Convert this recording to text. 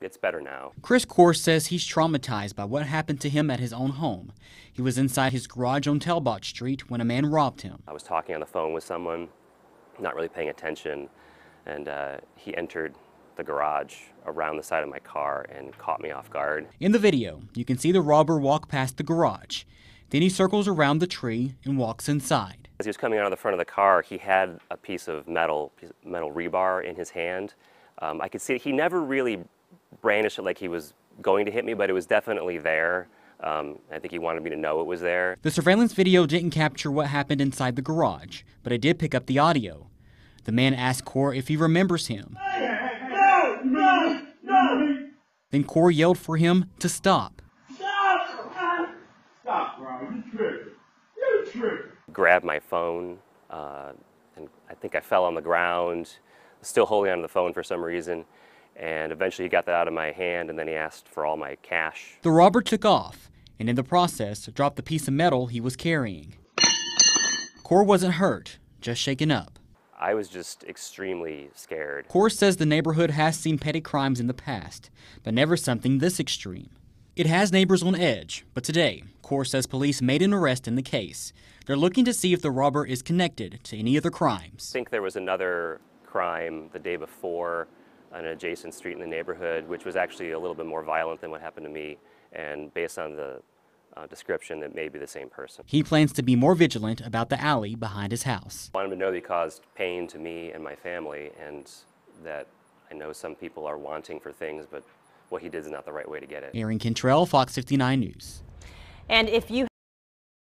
It's better now. Chris Core says he's traumatized by what happened to him at his own home. He was inside his garage on Talbot Street when a man robbed him. I was talking on the phone with someone, not really paying attention, and uh, he entered the garage around the side of my car and caught me off guard. In the video, you can see the robber walk past the garage. Then he circles around the tree and walks inside. As he was coming out of the front of the car, he had a piece of metal, metal rebar in his hand. Um, I could see he never really brandished it like he was going to hit me, but it was definitely there. Um, I think he wanted me to know it was there. The surveillance video didn't capture what happened inside the garage, but it did pick up the audio. The man asked Core if he remembers him. No, no, no. Then Core yelled for him to stop. Stop! Stop, bro. You tripping. You tripping. Grabbed my phone, uh, and I think I fell on the ground, still holding onto the phone for some reason. And eventually he got that out of my hand, and then he asked for all my cash. The robber took off, and in the process, dropped the piece of metal he was carrying. Core wasn't hurt, just shaken up. I was just extremely scared. Core says the neighborhood has seen petty crimes in the past, but never something this extreme. It has neighbors on edge, but today, Core says police made an arrest in the case. They're looking to see if the robber is connected to any other crimes. I think there was another crime the day before an adjacent street in the neighborhood, which was actually a little bit more violent than what happened to me. And based on the uh, description, it may be the same person. He plans to be more vigilant about the alley behind his house. I want him to know that he caused pain to me and my family, and that I know some people are wanting for things, but what he did is not the right way to get it. Aaron Cantrell, Fox 59 News. And if you